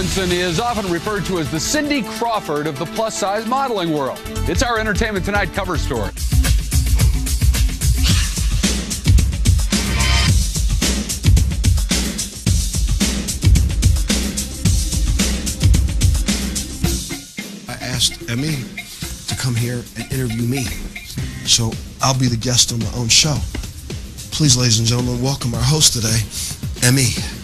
Aronson is often referred to as the Cindy Crawford of the plus size modeling world. It's our Entertainment Tonight cover story. I asked Emme to come here and interview me. So I'll be the guest on my own show. Please, ladies and gentlemen, welcome our host today, Emme.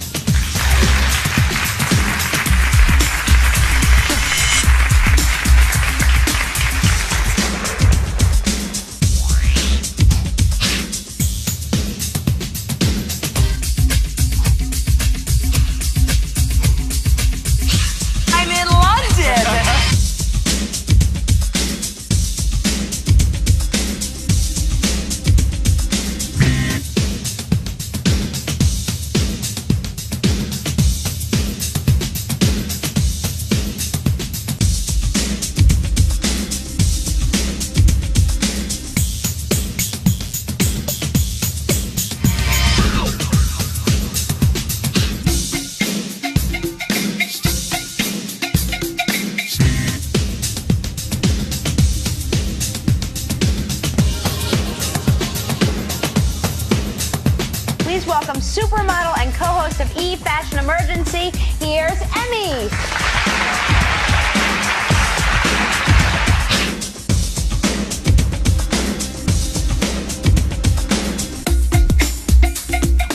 Please welcome supermodel and co-host of E Fashion Emergency. Here's Emme.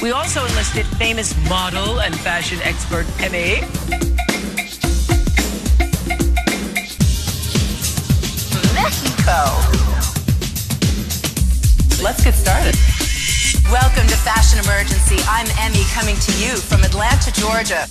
We also enlisted famous model and fashion expert Emme. Mexico. Let's get started. Welcome to Fashion Emergency. I'm Emme coming to you from Atlanta, Georgia.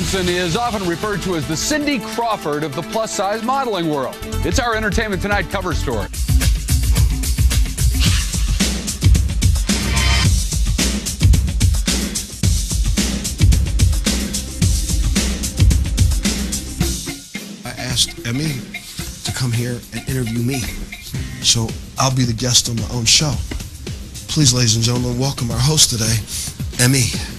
Aronson is often referred to as the Cindy Crawford of the plus size modeling world. It's our Entertainment Tonight cover story. I asked Emme to come here and interview me. So I'll be the guest on my own show. Please, ladies and gentlemen, welcome our host today, Emme.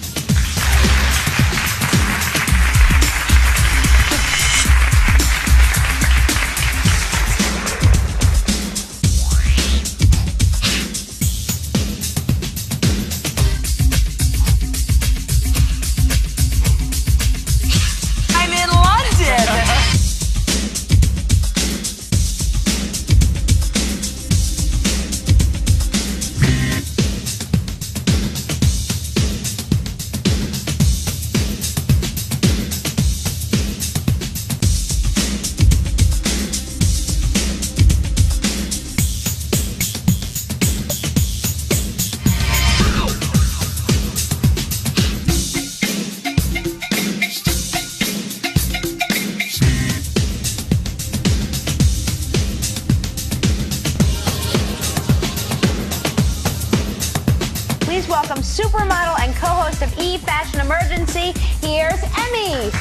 Please welcome supermodel and co-host of E Fashion Emergency. Here's Emme.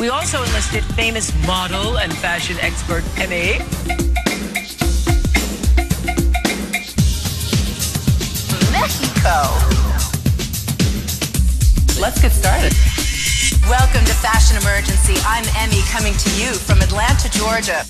We also enlisted famous model and fashion expert Emme. Welcome to Fashion Emergency. I'm Emme coming to you from Atlanta, Georgia.